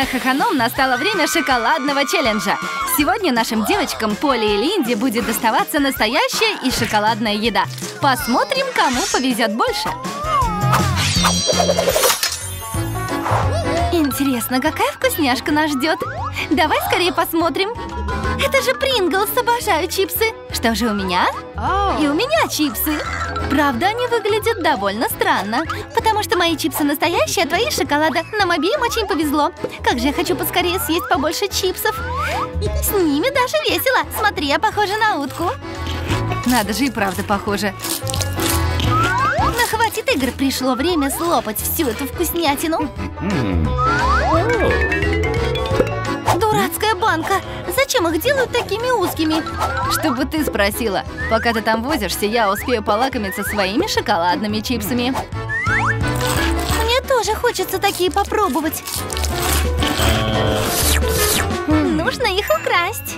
На Хаханом настало время шоколадного челленджа. Сегодня нашим девочкам Поле и Линде будет доставаться настоящая и шоколадная еда. Посмотрим, кому повезет больше. Интересно, какая вкусняшка нас ждет? Давай скорее посмотрим. Это же Принглс, обожаю чипсы. Что же у меня? И у меня чипсы. Правда, они выглядят довольно странно. Потому что мои чипсы настоящие, а твои шоколада. Нам обеим очень повезло. Как же я хочу поскорее съесть побольше чипсов. С ними даже весело. Смотри, я похожа на утку. Надо же и правда похоже. Но хватит игр, пришло время слопать всю эту вкуснятину. Дурацкая банка! Зачем их делают такими узкими? Чтобы ты спросила. Пока ты там возишься, я успею полакомиться своими шоколадными чипсами. Мне тоже хочется такие попробовать. Нужно их украсть.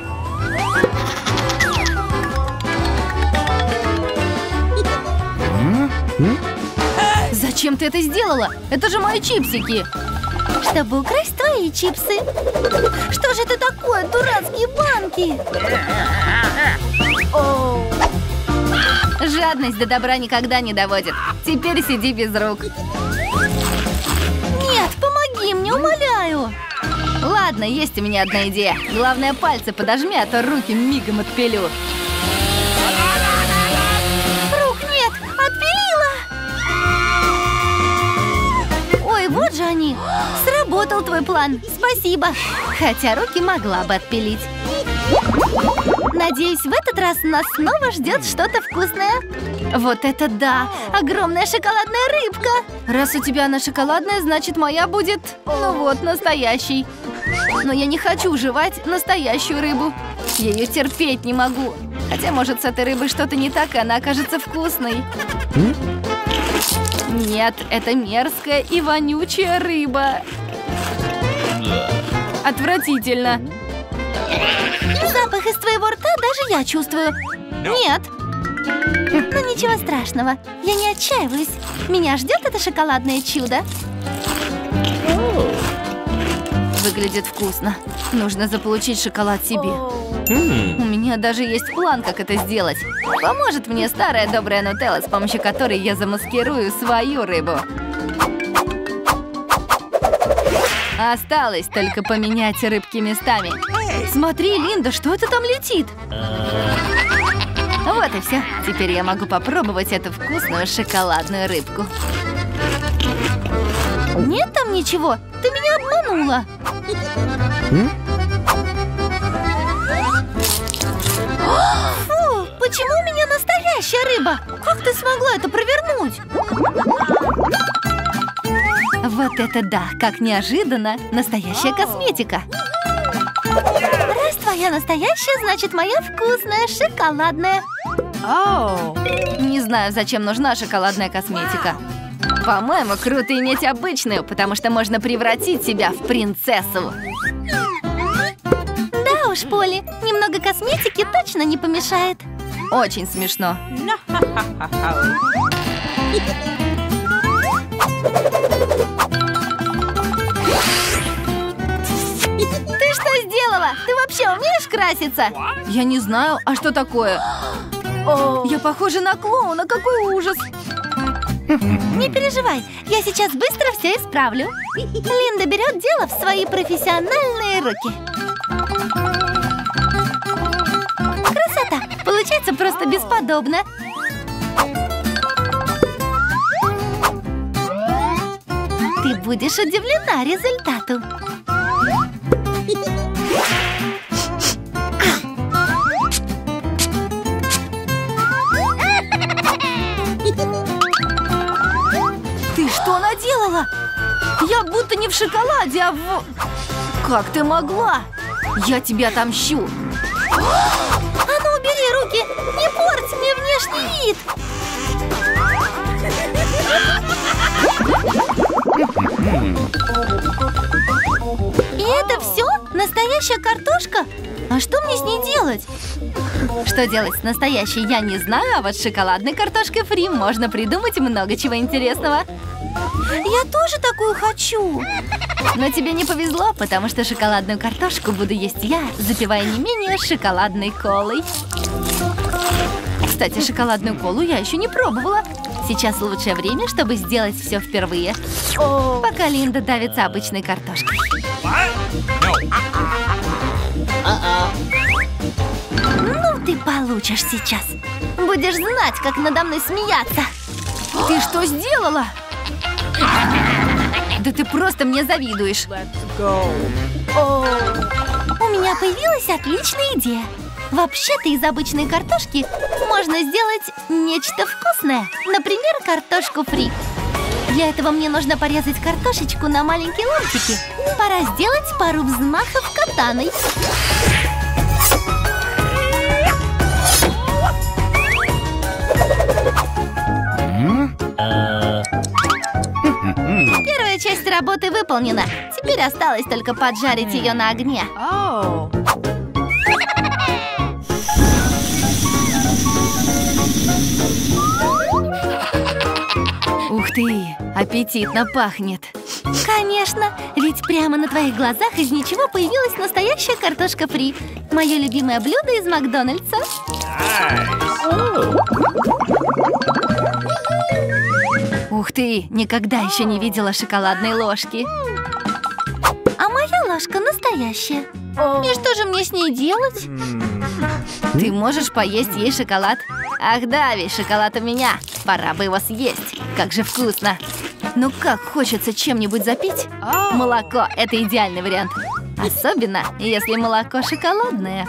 Зачем ты это сделала? Это же мои чипсики! Чтобы украсть твои чипсы. Что же это такое, дурацкие банки? Оу. Жадность до добра никогда не доводит. Теперь сиди без рук. Нет, помоги мне, умоляю. Ладно, есть у меня одна идея. Главное, пальцы подожми, а то руки мигом отпилю. Сработал твой план. Спасибо. Хотя руки могла бы отпилить. Надеюсь, в этот раз нас снова ждет что-то вкусное. Вот это да! Огромная шоколадная рыбка! Раз у тебя она шоколадная, значит моя будет, ну вот, настоящей. Но я не хочу жевать настоящую рыбу. Я ее терпеть не могу. Хотя, может, с этой рыбой что-то не так, и она окажется вкусной. Нет, это мерзкая и вонючая рыба. Отвратительно. Запах из твоего рта даже я чувствую. Нет. Но ничего страшного. Я не отчаиваюсь. Меня ждет это шоколадное чудо. Выглядит вкусно. Нужно заполучить шоколад себе. У меня даже есть план, как это сделать. Поможет мне старая добрая нутелла, с помощью которой я замаскирую свою рыбу. Осталось только поменять рыбки местами. Смотри, Линда, что это там летит? Вот и все. Теперь я могу попробовать эту вкусную шоколадную рыбку. Нет там ничего. Ты меня обманула. Фу, почему у меня настоящая рыба? Как ты смогла это провернуть? Вот это да, как неожиданно. Настоящая косметика. Раз твоя настоящая, значит моя вкусная, шоколадная. Не знаю, зачем нужна шоколадная косметика. По-моему, круто иметь обычную, потому что можно превратить себя в принцессу. Да уж, Поли, немного косметики точно не помешает. Очень смешно. Ты что сделала? Ты вообще умеешь краситься? Я не знаю. А что такое? Я похожа на клоуна. Какой ужас. Не переживай, я сейчас быстро все исправлю. Линда берет дело в свои профессиональные руки. Красота! Получается просто бесподобно. Будешь удивлена результату. Ты что наделала? Я будто не в шоколаде, а в... Как ты могла? Я тебя отомщу. А ну, убери руки! Не порть мне внешний вид! И это все? Настоящая картошка? А что мне с ней делать? Что делать с настоящей, я не знаю, а вот с шоколадной картошкой фри можно придумать много чего интересного. Я тоже такую хочу. Но тебе не повезло, потому что шоколадную картошку буду есть я, запивая не менее шоколадной колой. Кстати, шоколадную колу я еще не пробовала. Сейчас лучшее время, чтобы сделать все впервые. Пока Линда давится обычной картошкой. Ну, ты получишь сейчас. Будешь знать, как надо мной смеяться. Ты что сделала? Да ты просто мне завидуешь. У меня появилась отличная идея. Вообще-то из обычной картошки можно сделать нечто вкусное. Например, картошку фри. Для этого мне нужно порезать картошечку на маленькие ломтики. Пора сделать пару взмахов катаной. Первая часть работы выполнена. Теперь осталось только поджарить ее на огне. Ух ты, аппетитно пахнет. Конечно, ведь прямо на твоих глазах из ничего появилась настоящая картошка фри. Мое любимое блюдо из Макдональдса. Ух ты, никогда еще не видела шоколадной ложки. А моя ложка настоящая. И что же мне с ней делать? Ты можешь поесть ей шоколад. Ах да, весь шоколад у меня. Пора бы его съесть. Как же вкусно. Ну как хочется чем-нибудь запить? Молоко – это идеальный вариант. Особенно, если молоко шоколадное.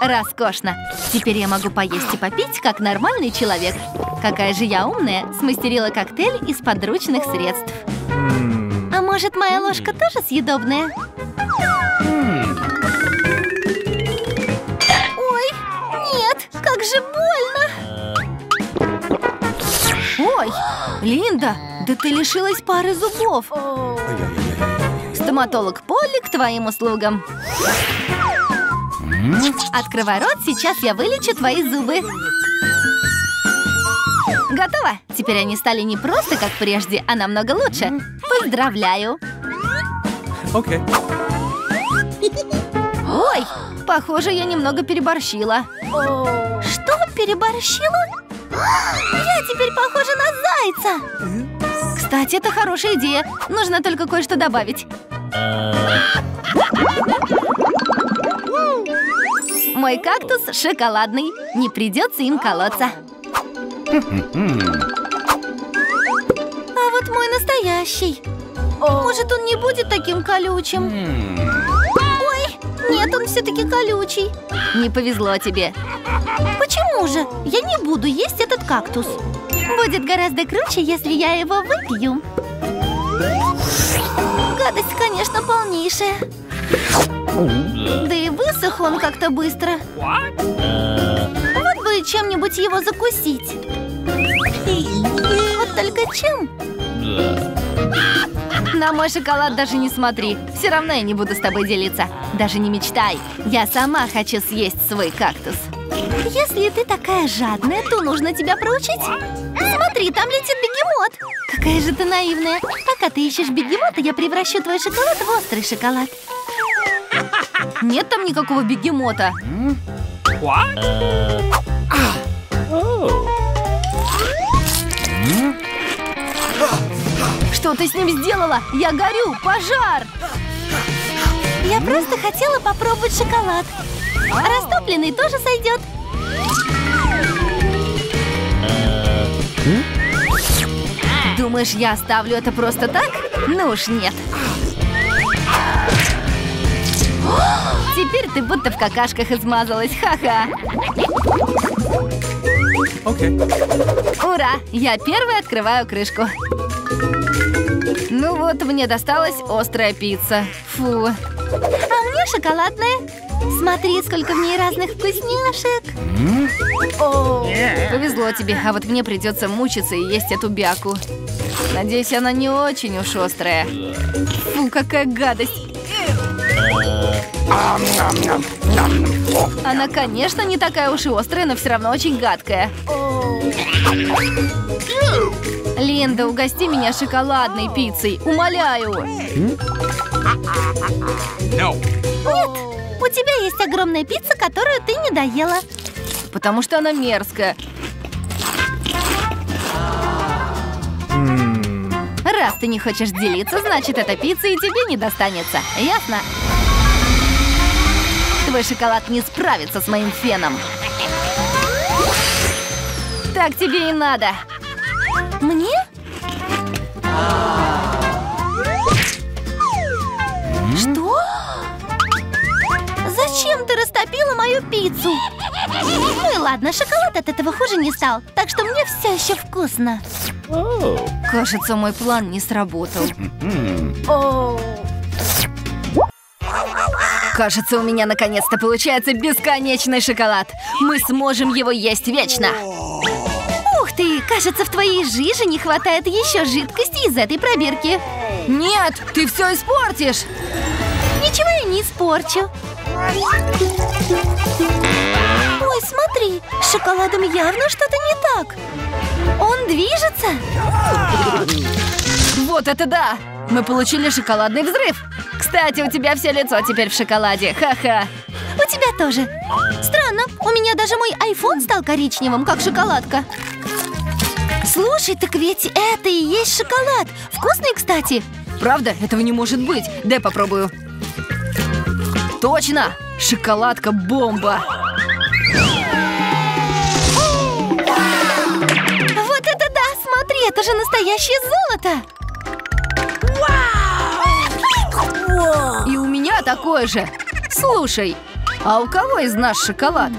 Роскошно. Теперь я могу поесть и попить, как нормальный человек. Какая же я умная, смастерила коктейль из подручных средств. А может, моя ложка тоже съедобная? Линда, да ты лишилась пары зубов. Стоматолог Полли к твоим услугам. Открывай рот, сейчас я вылечу твои зубы. Готово? Теперь они стали не просто как прежде, а намного лучше. Поздравляю! Окей. Ой, похоже, я немного переборщила. Что, переборщила? Я теперь похожа на зайца. Кстати, это хорошая идея. Нужно только кое-что добавить. Мой кактус шоколадный. Не придется им колоться. А вот мой настоящий. Может, он не будет таким колючим? Нет, он все-таки колючий. Не повезло тебе. Почему же? Я не буду есть этот кактус. Будет гораздо круче, если я его выпью. Гадость, конечно, полнейшая. Да и высох он как-то быстро. Вот бы чем-нибудь его закусить. Вот только чем? На мой шоколад даже не смотри. Все равно я не буду с тобой делиться. Даже не мечтай. Я сама хочу съесть свой кактус. Если ты такая жадная, то нужно тебя проучить. Смотри, там летит бегемот. Какая же ты наивная. Пока ты ищешь бегемота, я превращу твой шоколад в острый шоколад. Нет там никакого бегемота. Что ты с ним сделала? Я горю! Пожар! Я просто хотела попробовать шоколад. Растопленный тоже сойдет. Думаешь, я оставлю это просто так? Ну уж нет. Теперь ты будто в какашках измазалась, ха-ха. Окей. Ура! Я первая открываю крышку. Ну вот, мне досталась острая пицца. Фу. А мне шоколадная. Смотри, сколько в ней разных вкусняшек. О, повезло тебе, а вот мне придется мучиться и есть эту бяку. Надеюсь, она не очень уж острая. Фу, какая гадость. Она, конечно, не такая уж и острая, но все равно очень гадкая. Линда, угости меня шоколадной пиццей. Умоляю. No. У тебя есть огромная пицца, которую ты не доела. Потому что она мерзкая. Раз ты не хочешь делиться, значит, эта пицца и тебе не достанется. Ясно? Твой шоколад не справится с моим феном. Так тебе и надо. Мне? Что? Зачем ты растопила мою пиццу? Ну и ладно, шоколад от этого хуже не стал, так что мне все еще вкусно. Кажется, мой план не сработал. Кажется, у меня наконец-то получается бесконечный шоколад. Мы сможем его есть вечно. Кажется, в твоей жиже не хватает еще жидкости из этой пробирки. Нет, ты все испортишь. Ничего я не испорчу. Ой, смотри, с шоколадом явно что-то не так. Он движется. Вот это да! Мы получили шоколадный взрыв. Кстати, у тебя все лицо теперь в шоколаде. Ха-ха. У тебя тоже. Странно, у меня даже мой айфон стал коричневым, как шоколадка. Слушай, так ведь это и есть шоколад. Вкусный, кстати. Правда? Этого не может быть. Дай попробую. Точно! Шоколадка бомба! Вот это да! Смотри, это же настоящее золото! И у меня такое же! Слушай, а у кого из нас шоколад?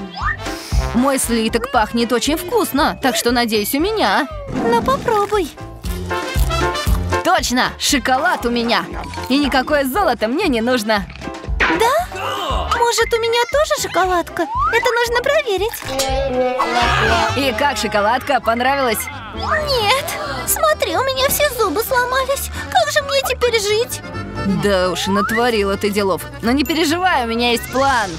Мой слиток пахнет очень вкусно, так что, надеюсь, у меня. Ну, попробуй. Точно! Шоколад у меня! И никакое золото мне не нужно. Да? Может, у меня тоже шоколадка? Это нужно проверить. И как шоколадка? Понравилась? Нет. Смотри, у меня все зубы сломались. Как же мне теперь жить? Да уж, натворила ты делов. Но не переживай, у меня есть план.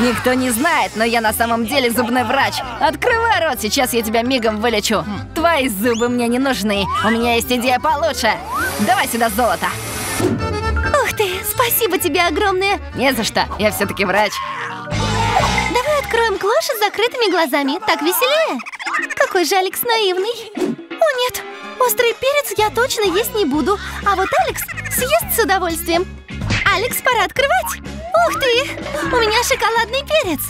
Никто не знает, но я на самом деле зубной врач. Открывай рот, сейчас я тебя мигом вылечу. Твои зубы мне не нужны. У меня есть идея получше. Давай сюда золото. Ух ты, спасибо тебе огромное. Не за что, я все-таки врач. Давай откроем клоши с закрытыми глазами. Так веселее. Какой же Алекс наивный. О нет, острый перец я точно есть не буду. А вот Алекс съест с удовольствием. Алекс, пора открывать. Ух ты, у меня шоколадный перец.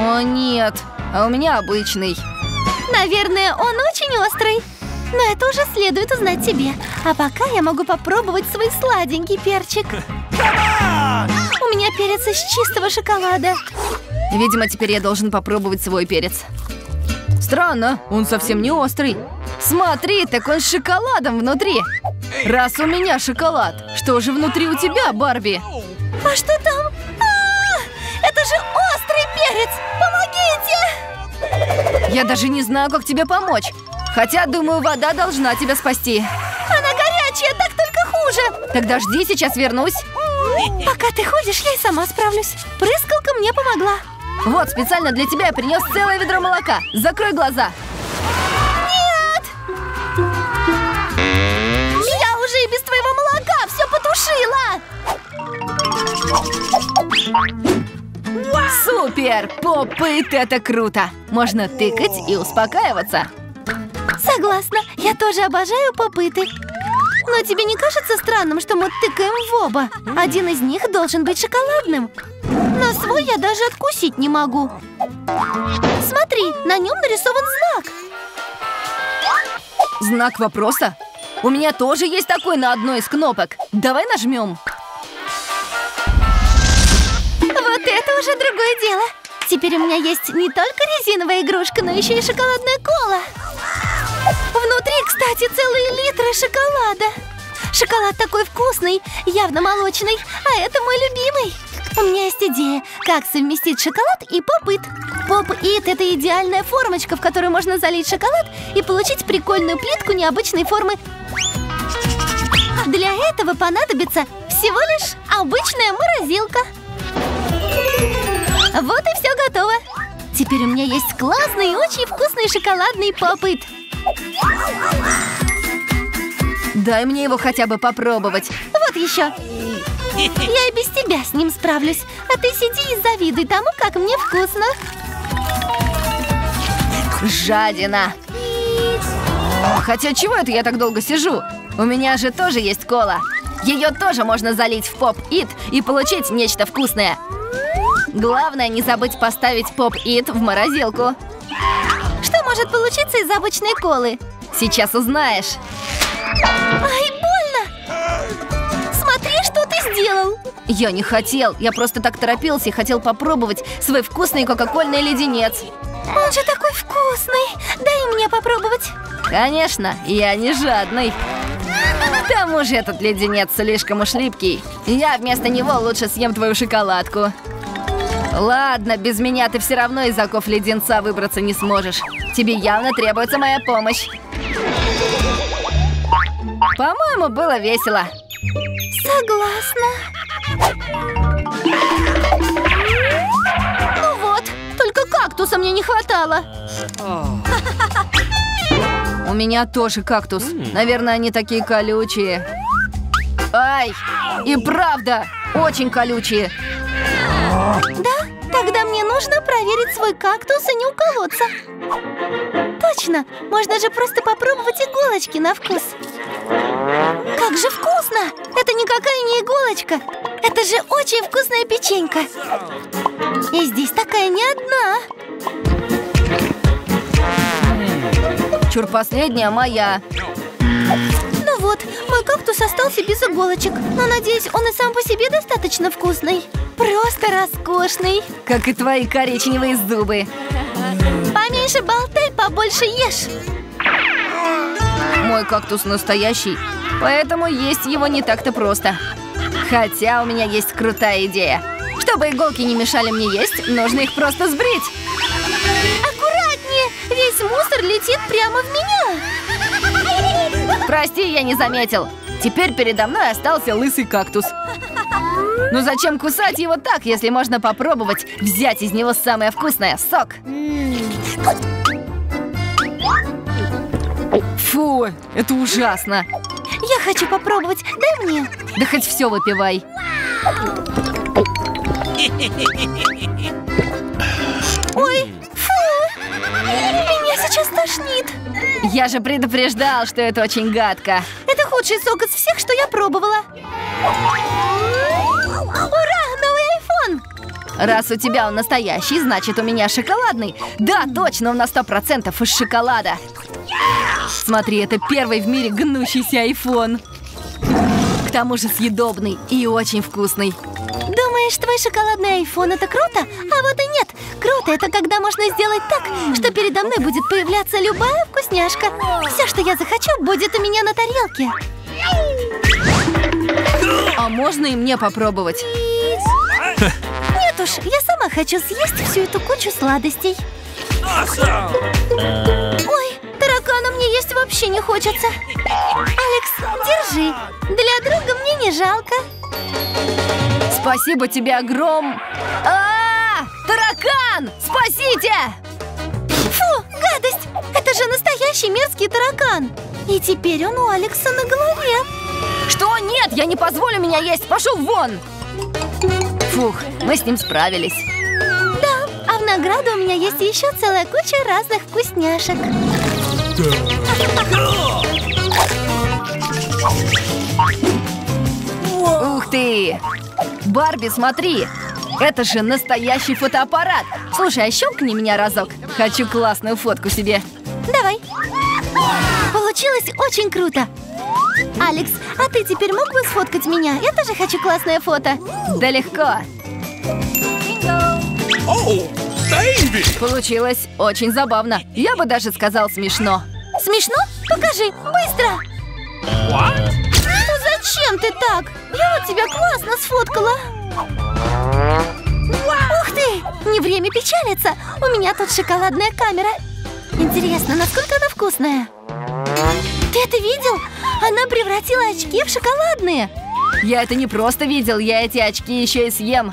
О нет, а у меня обычный. Наверное, он очень острый. Но это уже следует узнать тебе. А пока я могу попробовать свой сладенький перчик. У меня перец из чистого шоколада. Видимо, теперь я должен попробовать свой перец. Странно, он совсем не острый. Смотри, так он с шоколадом внутри. Раз у меня шоколад, что же внутри у тебя, Барби? А что там? А, это же острый перец! Помогите! Я даже не знаю, как тебе помочь. Хотя, думаю, вода должна тебя спасти. Она горячая, так только хуже. Тогда жди, сейчас вернусь. Пока ты ходишь, я и сама справлюсь. Прыскалка мне помогла. Вот, специально для тебя я принес целое ведро молока. Закрой глаза. Супер! Попыт, это круто! Можно тыкать и успокаиваться. Согласна, я тоже обожаю попыты. Но тебе не кажется странным, что мы тыкаем в оба? Один из них должен быть шоколадным. Но свой я даже откусить не могу. Смотри, на нем нарисован знак. Знак вопроса? У меня тоже есть такой на одной из кнопок. Давай нажмем. Это уже другое дело. Теперь у меня есть не только резиновая игрушка, но еще и шоколадная кола. Внутри, кстати, целые литры шоколада. Шоколад такой вкусный, явно молочный, а это мой любимый. У меня есть идея, как совместить шоколад и поп-ит. Поп-ит – это идеальная формочка, в которую можно залить шоколад и получить прикольную плитку необычной формы. Для этого понадобится всего лишь обычная морозилка. Вот и все готово. Теперь у меня есть классный и очень вкусный шоколадный попыт. Дай мне его хотя бы попробовать. Вот еще. Я и без тебя с ним справлюсь. А ты сиди и завидуй тому, как мне вкусно. Жадина. Хотя чего это я так долго сижу? У меня же тоже есть кола. Ее тоже можно залить в поп-ит и получить нечто вкусное. Главное не забыть поставить поп-ит в морозилку. Что может получиться из обычной колы? Сейчас узнаешь. Ай, больно! Смотри, что ты сделал! Я не хотел, я просто так торопился и хотел попробовать свой вкусный кока-кольный леденец. Он же такой вкусный! Дай мне попробовать. Конечно, я не жадный. К тому же этот леденец слишком уж липкий. Я вместо него лучше съем твою шоколадку. Ладно, без меня ты все равно из оков леденца выбраться не сможешь. Тебе явно требуется моя помощь. По-моему, было весело. Согласна. Ну вот, только кактуса мне не хватало. У меня тоже кактус. Наверное, они такие колючие. Ай, и правда, очень колючие. Да? Тогда мне нужно проверить свой кактус и не уколоться. Точно! Можно же просто попробовать иголочки на вкус. Как же вкусно! Это никакая не иголочка. Это же очень вкусная печенька. И здесь такая не одна. Чур, последняя моя. Мой кактус остался без иголочек. Но надеюсь, он и сам по себе достаточно вкусный. Просто роскошный. Как и твои коричневые зубы. Поменьше болтай, побольше ешь. Мой кактус настоящий, поэтому есть его не так-то просто. Хотя у меня есть крутая идея. Чтобы иголки не мешали мне есть, нужно их просто сбрить. Аккуратнее! Весь мусор летит прямо в меня. Прости, я не заметил. Теперь передо мной остался лысый кактус. Ну зачем кусать его так, если можно попробовать взять из него самое вкусное – сок? Фу, это ужасно. Я хочу попробовать, дай мне. Да хоть все выпивай. Ой, фу, меня сейчас тошнит. Я же предупреждал, что это очень гадко. Это худший сок из всех, что я пробовала. Ура, новый айфон! Раз у тебя он настоящий, значит у меня шоколадный. Да, точно, он на сто процентов из шоколада. Смотри, это первый в мире гнущийся айфон. К тому же съедобный и очень вкусный. Думаешь, твой шоколадный айфон это круто? А вот и нет. Круто это когда можно сделать так, что передо мной будет появляться любая вкусняшка. Все, что я захочу, будет у меня на тарелке. А можно и мне попробовать? Нет уж, я сама хочу съесть всю эту кучу сладостей. Ой, таракана мне есть вообще не хочется. Алекс, держи. Для друга мне не жалко. Спасибо тебе огром... А, -а, а Таракан! Спасите! Фу, гадость! Это же настоящий мерзкий таракан! И теперь он у Алекса на голове. Что? Нет, я не позволю меня есть! Пошел вон! Фух, мы с ним справились. Да, а в награду у меня есть еще целая куча разных вкусняшек. Ух ты! Барби, смотри! Это же настоящий фотоаппарат! Слушай, а щелкни меня разок. Хочу классную фотку себе. Давай. Получилось очень круто. Алекс, а ты теперь мог бы сфоткать меня? Я тоже хочу классное фото. Да легко. Получилось очень забавно. Я бы даже сказал смешно. Смешно? Покажи, быстро! What? Ты так? Я вот тебя классно сфоткала. Ух ты! Не время печалиться. У меня тут шоколадная камера. Интересно, насколько она вкусная? Ты это видел? Она превратила очки в шоколадные. Я это не просто видел, я эти очки еще и съем.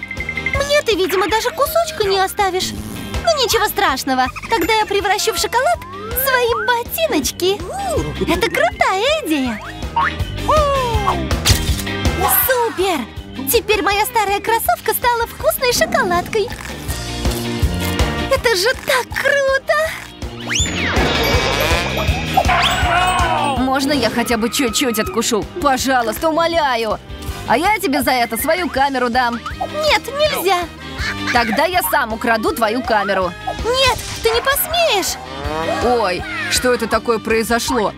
Мне ты Ты, видимо, даже кусочка не оставишь. Ну ничего страшного, тогда я превращу в шоколад свои ботиночки. Это крутая идея. Супер! Теперь моя старая кроссовка стала вкусной шоколадкой. Это же так круто! Можно я хотя бы чуть-чуть откушу? Пожалуйста, умоляю! А я тебе за это свою камеру дам. Нет, нельзя. Тогда я сам украду твою камеру. Нет, ты не посмеешь. Ой, что это такое произошло?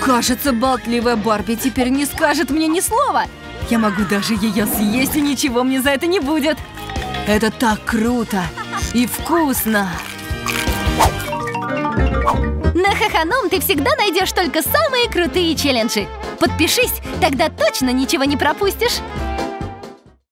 Кажется, болтливая Барби теперь не скажет мне ни слова. Я могу даже ее съесть, и ничего мне за это не будет. Это так круто и вкусно. На Хаханом ты всегда найдешь только самые крутые челленджи. Подпишись, тогда точно ничего не пропустишь.